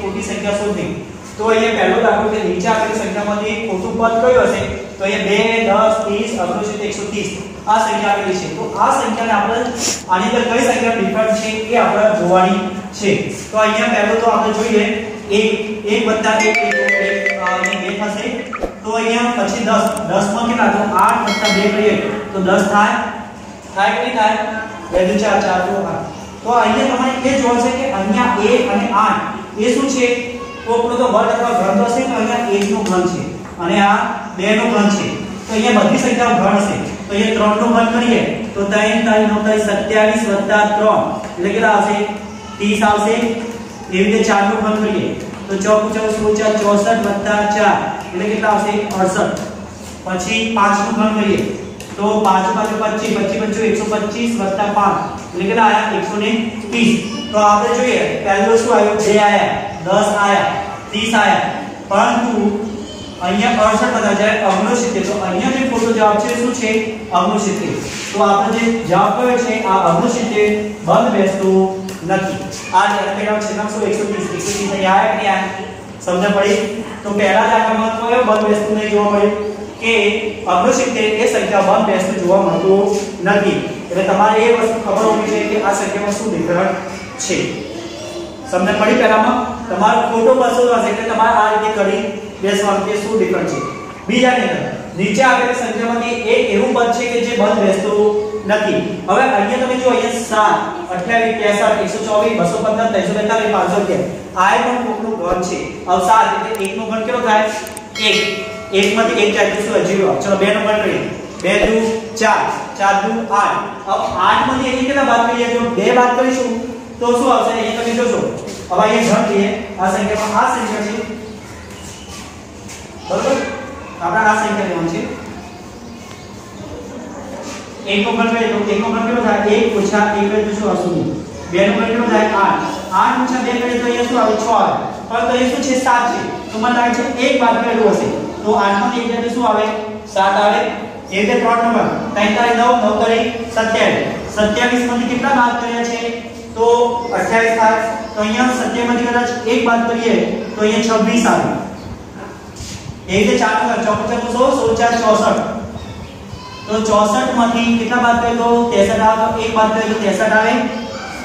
ખોટી સંખ્યા શોધવી તો અહીંયા પહેલો દાખલો કે નીચે આપેલી સંખ્યામાંથી ખોટું પદ કયું હશે તો અહીંયા 2 10 30 અગ્રસિત 130 આ સંખ્યા આપેલી છે તો આ સંખ્યાને આપણે આની અંદર કઈ સંખ્યા ડિફરન્ટ છે એ આપણે જોવાની છે તો અહીંયા પહેલો તો આપણે જોઈએ 1 1 1 1 અહીંયા 2 થશે તો અહીંયા પછી 10 10 માં કેટલા તો 8 2 કરીએ તો 10 થાય થાય કે નહીં થાય વેલ્યુ 4 4 તો 8 તો અહીંયા તમારે એ જોવાનું છે કે અહીંયા 1 અને 8 એ શું છે કોકનો તો વર્ગ અથવા ઘન હશે તો અહીંયા 1 નો ઘન છે અને આ 2 નો ઘન છે તો અહીંયા બધી સંખ્યાઓ ઘન હશે તો અહીંયા 3 નો ઘન કરીએ તો 3 3 9 27 3 એટલે કેટલા આવશે 30 આવશે એવી રીતે 4 નો ઘન કરીએ તો 4 4 16 64 4 એટલે કેટલા આવશે 68 પછી 5 નું ઘન કરીએ તો 5 5 25 25 125 5 એટલે કેટલા આયા 130 તો આપણે જોઈએ પહેલો શું આવ્યો 2 આયા 10 આયા 30 આયા પરંતુ અહીંયા 68 બધા જાય અગ્નો 70 તો અહીંયા જે ખોટો જવાબ છે શું છે અગ્નો 70 તો આપણે જે જવાબ કયો છે આ અગ્નો 70 બંધ બેસતો નથી આ જ્યારે પેલા છેલ્લા 130 130 અહીંયા આયા કે આયા સમજ પડી તો પહેલા દાખલામાં કયો બંધ બેસતો નહીં જોવા મળ્યો કે અગ્રસિત્તેર 70 એ સંખ્યા બંધ બેસતું જોવા મળતું નથી. એટલે તમારે એ વસ્તુ ખબર હોવી જોઈએ કે આ સંખ્યામાં શું ડિફરન્ટ છે. તમને પડી પહેલામાં તમારો ખોટો પાસો હશે એટલે તમારે આ રીતે કરી બેસવાનું કે શું ડિફરન્ટ છે. બીજાની અંદર નીચે આપેલી સંખ્યામાંથી એક એવું પદ છે કે જે બંધ બેસતું નથી. હવે અહીંયા તમે જો અહીંયા 7 28 63 124 215 345 511 આ પણ કોકનું ઘન છે. અવસાદ 7 એટલે 1 નો ઘન કેટલો થાય? 1 એક માંથી એક જાય તો શું જીરો ચલો બે નો ઘન કરીએ બે દુ 4 4 દુ 8 હવે 8 માંથી એક કેટલા બાદ કરીએ જો બે બાદ કરીશું તો શું આવશે અહીંયા તમે જોશો હવે અહીંયા ઘન લઈએ આ સંખ્યામાં આ સંખ્યા છે બરોબર આપણે આ સંખ્યા લેવાની છે એક નો ઘન કરીએ તો એક નો ઘન કેટલો થાય 1 ઓછા 1 કરીએ તો શું આવશે બે નો ઘન કેટલો થાય 8 8 ઓછા 2 કરીએ તો અહીંયા શું આવે 6 આવે પરંતુ અહીંયા શું છે 7 છે તો મને લાગે છે એક બાદ કરેલું હશે તો 8 માંથી 1 જાય તો શું આવે 7 આવે એ રીતે 3 નંબર 3 તારી 9 9 તારી 27 27 માંથી કેટલા બાદ કર્યા છે તો 28 થાય તો અહીંયા 27 માંથી કદાચ એક બાદ કરીએ તો અહીંયા 26 આવે એ રીતે 4 નંબર 54 100 16 64 તો 64 માંથી કેટલા બાદ કરીએ તો 63 આવે તો એક બાદ કરીએ તો 63 આવે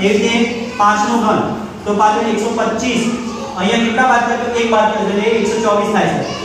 એ રીતે 5 નો ઘન તો પાછળ 125 અહીંયા કેટલા બાદ કરીએ તો એક બાદ કરીએ તો 124 થાય છે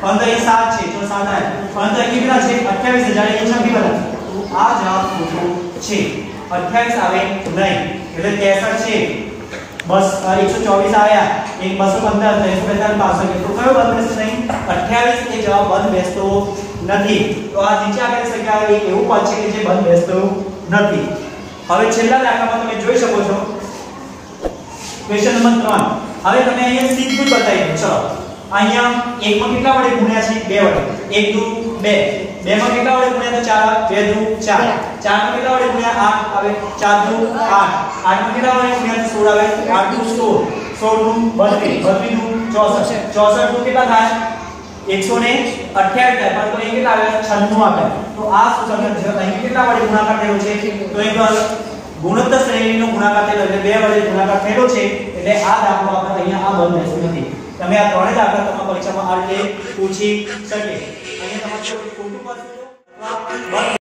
પરંતુ અહીંયા 7 છે તો 7 આવે પરંતુ અહીંયા કેટલા છે 28000 અહીંયા 26 બધા તો આ જવાબ ખોટો છે 28 આવે નહીં એટલે 63 છે બસ 124 આવ્યા એક 215 345 500 તો કયો બંધ બેસતો નહીં 28 એ જવાબ બંધ બેસતો નથી તો આ નીચે આપેલી સંખ્યા એક એવું પદ છે કે જે બંધ બેસતો નથી હવે છેલ્લા દાખલામાં તમે જોઈ શકો છો ક્વેશ્ચન નંબર 3 હવે તમે અહીંયા સીધું બતાવી દો ચલો અહીંયા એકમાં કેટલા વડે ગુણ્યા છે બે વડે એક દુ બે બે માં કેટલા વડે ગુણ્યા તો 4 બે દુ 4 4 માં કેટલા વડે ગુણ્યા 8 આવે 4 દુ 8 8 માં કેટલા વડે ગુણ્યા 16 આવે 8 દુ 16 16 નું 32 32 નું 64 64 નું કેટલા થાય 128 થાય પરંતુ અહીં કેટલા આવે 96 આવે તો આ શું છે અહીં કેટલા વડે ગુણાકાર થયો છે તો એક ગુણોત્તર શ્રેણીનો ગુણાકાર થયેલો એટલે બે વડે ગુણાકાર થયેલો છે એટલે આ દાખલો આપણે અહીંયા આ બંધ બેસતું નથી તમે આ ત્રણે દાખલા તમારા પરીક્ષામાં આ રીતે પૂછી શકે અહીંયા તમારે ખોટું પાછું